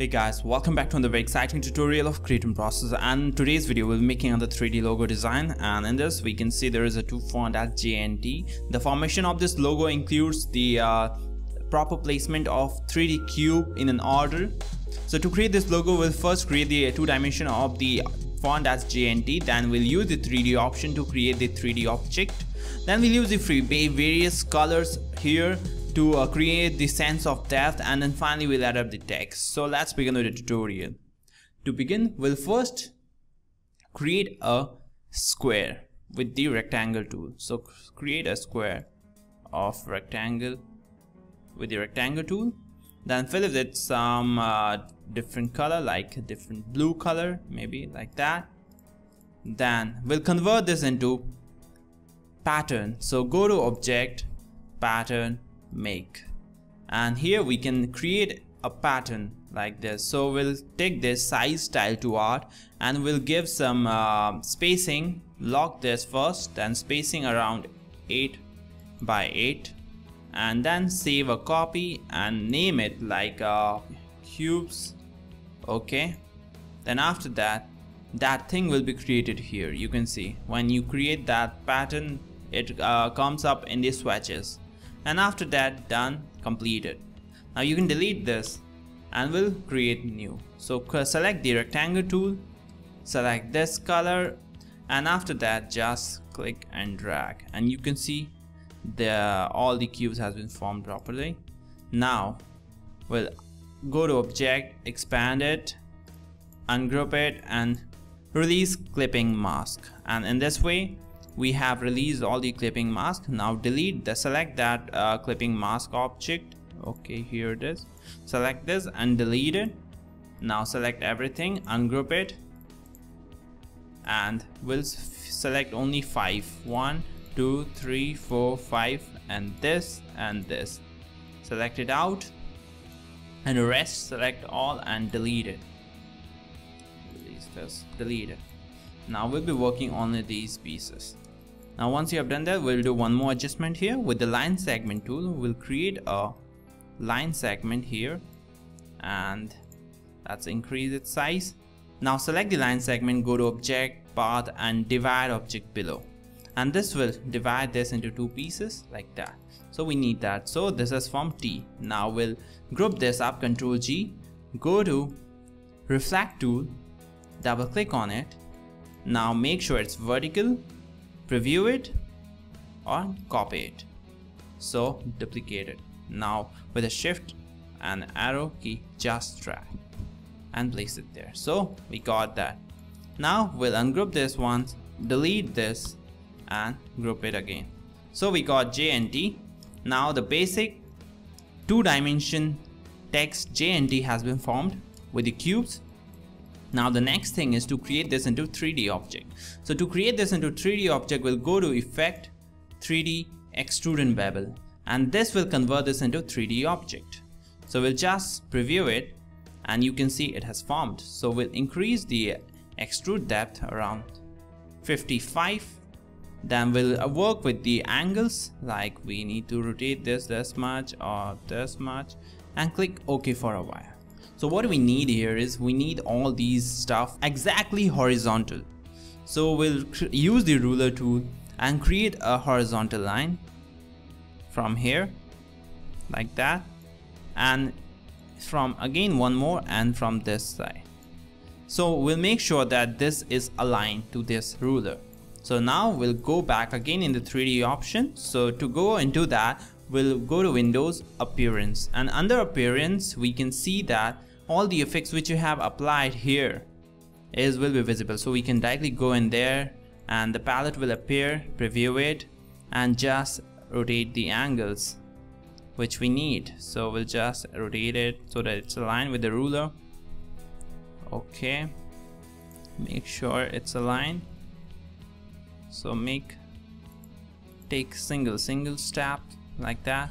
Hey guys, welcome back to another very exciting tutorial of Creatnprocess and today's video we'll be making another 3D logo design and in this we can see there is a two font at JNT. The formation of this logo includes the uh, proper placement of 3D cube in an order. So to create this logo we'll first create the two dimension of the font as JNT then we'll use the 3D option to create the 3D object. Then we'll use the free various colors here to uh, create the sense of depth and then finally we'll add up the text. So let's begin with the tutorial. To begin, we'll first create a square with the rectangle tool. So create a square of rectangle with the rectangle tool. Then fill it with some uh, different color like a different blue color, maybe like that. Then we'll convert this into pattern. So go to object, pattern, make. And here we can create a pattern like this. So we'll take this size style to art and we'll give some uh, spacing lock this first then spacing around 8 by 8 and then save a copy and name it like uh, cubes. Okay. Then after that that thing will be created here. You can see when you create that pattern it uh, comes up in the swatches and after that done completed. Now you can delete this and we'll create new. So select the rectangle tool select this color and after that just click and drag. And you can see the all the cubes has been formed properly. Now we'll go to object expand it ungroup it and release clipping mask. And in this way we have released all the clipping mask. Now delete the select that uh, clipping mask object. Okay here it is. Select this and delete it. Now select everything ungroup it. And we'll select only five. One two three four five and this and this. Select it out. And rest select all and delete it. Release this delete it. Now we'll be working on these pieces now once you have done that, we'll do one more adjustment here. With the line segment tool, we'll create a line segment here and let's increase its size. Now select the line segment, go to object, path and divide object below. And this will divide this into two pieces like that. So we need that. So this is from T. Now we'll group this up, Control G, go to reflect tool, double click on it. Now make sure it's vertical preview it or copy it. So duplicate it. Now with a shift and arrow key just drag and place it there. So we got that. Now we'll ungroup this one delete this and group it again. So we got J and T now the basic two dimension text J and T has been formed with the cubes now the next thing is to create this into 3D object. So to create this into 3D object, we'll go to Effect, 3D, Extrude and Bevel. And this will convert this into 3D object. So we'll just preview it and you can see it has formed. So we'll increase the extrude depth around 55. Then we'll uh, work with the angles like we need to rotate this this much or this much and click OK for a while. So what we need here is we need all these stuff exactly horizontal. So we'll use the ruler tool and create a horizontal line from here like that and from again one more and from this side. So we'll make sure that this is aligned to this ruler. So now we'll go back again in the 3D option. So to go into that, we'll go to Windows Appearance. And under Appearance, we can see that all the effects which you have applied here is will be visible. So we can directly go in there and the palette will appear preview it and just rotate the angles which we need. So we'll just rotate it so that it's aligned with the ruler. Okay. Make sure it's aligned. So make take single single step like that.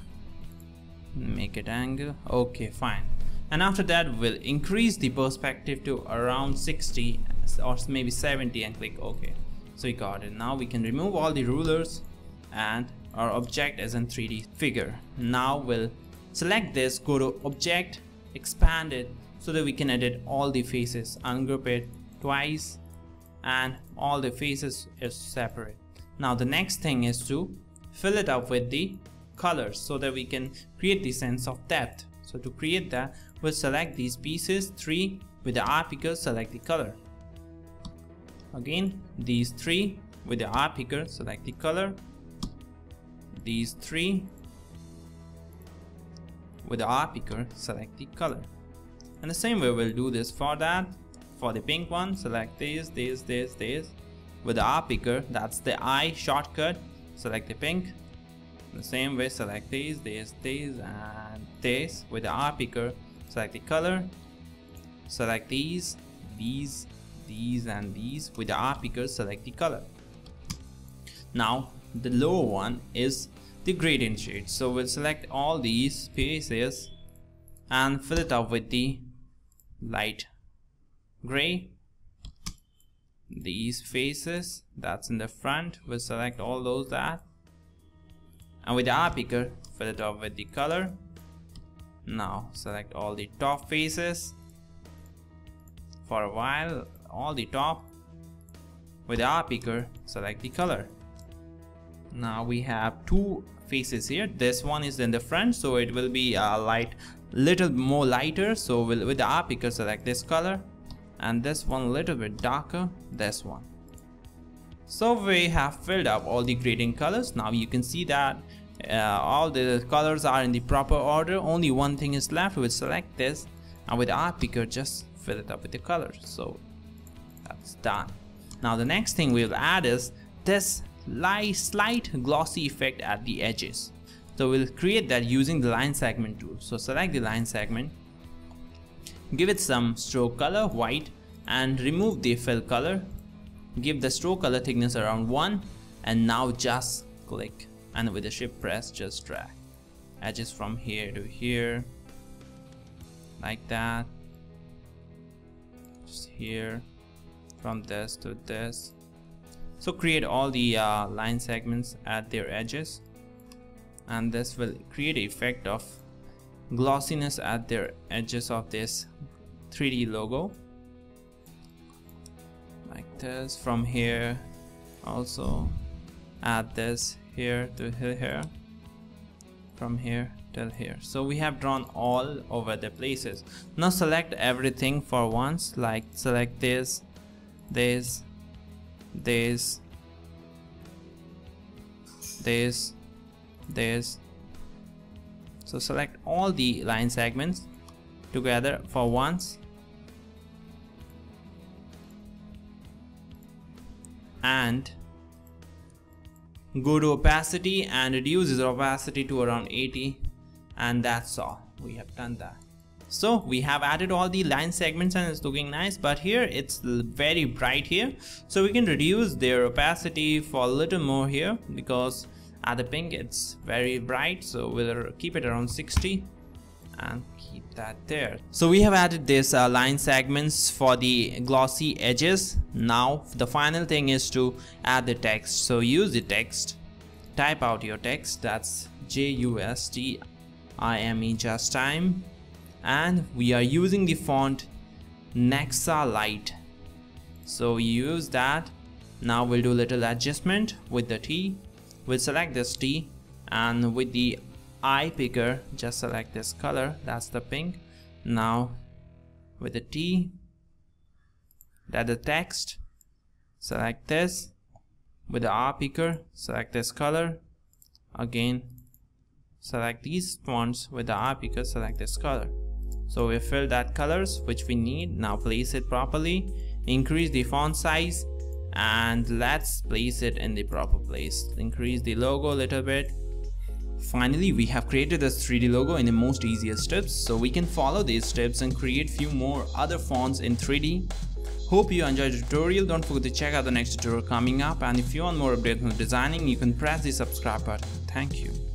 Make it angle. Okay fine. And after that we'll increase the perspective to around 60 or maybe 70 and click OK. So we got it. Now we can remove all the rulers and our object is in 3D figure. Now we'll select this go to object expand it so that we can edit all the faces ungroup it twice and all the faces is separate. Now the next thing is to fill it up with the colors so that we can create the sense of depth. So to create that we'll select these pieces three with the eye picker select the color. Again these three with the eye picker select the color. These three with the eye picker select the color. And the same way we'll do this for that. For the pink one select this this this this. With the eye picker that's the I shortcut. Select the pink the same way select these this this and this with the eye picker select the color select these these these and these with the eye picker select the color. Now the lower one is the gradient shade so we'll select all these spaces and fill it up with the light gray. These faces that's in the front. We'll select all those that and with the eye picker fill it up with the color. Now select all the top faces. For a while all the top. With the eye picker select the color. Now we have two faces here. This one is in the front so it will be a light little more lighter. So with the eye picker select this color. And this one a little bit darker this one so we have filled up all the gradient colors. Now you can see that uh, all the colors are in the proper order. Only one thing is left. We'll select this and with eye picker just fill it up with the colors. So that's done. Now the next thing we'll add is this light slight glossy effect at the edges. So we'll create that using the line segment tool. So select the line segment give it some stroke color white and remove the fill color give the stroke color thickness around 1 and now just click. And with the shift press just drag. Edges from here to here. Like that. Just here. From this to this. So create all the uh, line segments at their edges. And this will create effect of glossiness at their edges of this 3d logo this from here. Also add this here to here. From here till here. So we have drawn all over the places. Now select everything for once. Like select this this this this this. So select all the line segments together for once and go to opacity and reduce the opacity to around 80 and that's all. We have done that. So we have added all the line segments and it's looking nice but here it's very bright here. So we can reduce their opacity for a little more here because at the pink it's very bright so we'll keep it around 60 and keep that there. So we have added this uh, line segments for the glossy edges. Now the final thing is to add the text. So use the text. Type out your text. That's j-u-s-t i-m-e just time. And we are using the font Nexa Light so use that. Now we'll do a little adjustment with the T. We'll select this T and with the eye picker just select this color that's the pink. Now with the T that the text select this. With the eye picker select this color. Again select these fonts with the eye picker select this color. So we fill that colors which we need. Now place it properly. Increase the font size. And let's place it in the proper place. Increase the logo a little bit finally we have created this 3d logo in the most easiest steps so we can follow these steps and create few more other fonts in 3d hope you enjoyed the tutorial. Don't forget to check out the next tutorial coming up and if you want more updates on designing you can press the subscribe button. Thank you